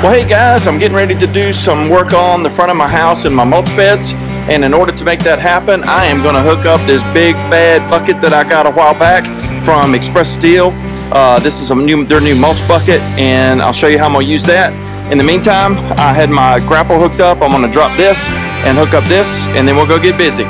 Well, hey guys, I'm getting ready to do some work on the front of my house and my mulch beds. And in order to make that happen, I am going to hook up this big bad bucket that I got a while back from Express Steel. Uh, this is a new, their new mulch bucket, and I'll show you how I'm going to use that. In the meantime, I had my grapple hooked up. I'm going to drop this and hook up this, and then we'll go get busy.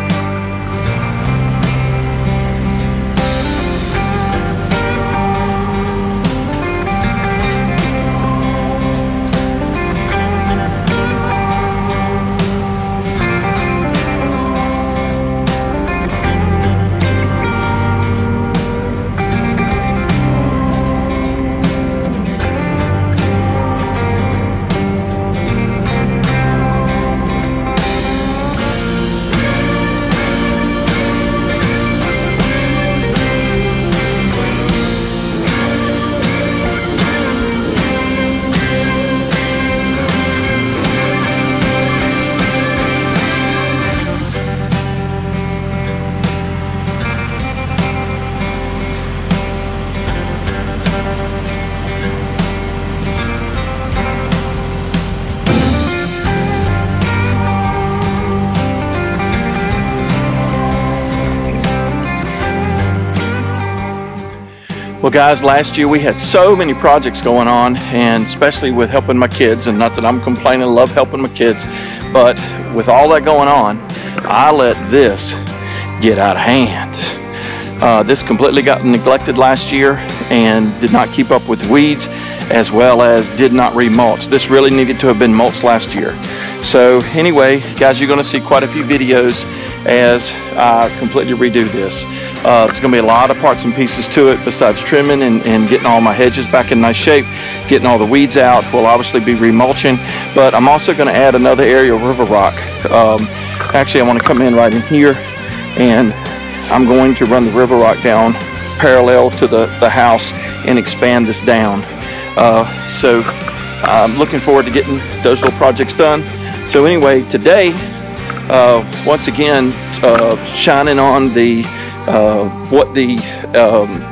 Well guys, last year we had so many projects going on and especially with helping my kids and not that I'm complaining, I love helping my kids, but with all that going on, I let this get out of hand. Uh, this completely got neglected last year and did not keep up with weeds as well as did not remulch. This really needed to have been mulched last year. So anyway, guys, you're gonna see quite a few videos as I completely redo this. Uh, there's going to be a lot of parts and pieces to it besides trimming and, and, getting all my hedges back in nice shape, getting all the weeds out. We'll obviously be remulching, but I'm also going to add another area of river rock. Um, actually, I want to come in right in here and I'm going to run the river rock down parallel to the, the house and expand this down. Uh, so I'm looking forward to getting those little projects done. So anyway, today, uh, once again, uh, shining on the uh, what the um,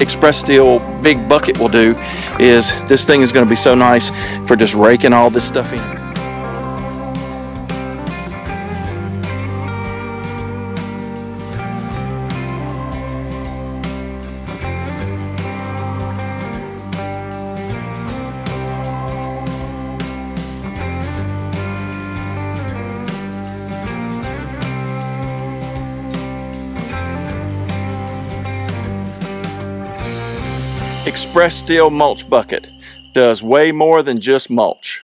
Express Steel big bucket will do is this thing is going to be so nice for just raking all this stuff in. Express Steel Mulch Bucket does way more than just mulch.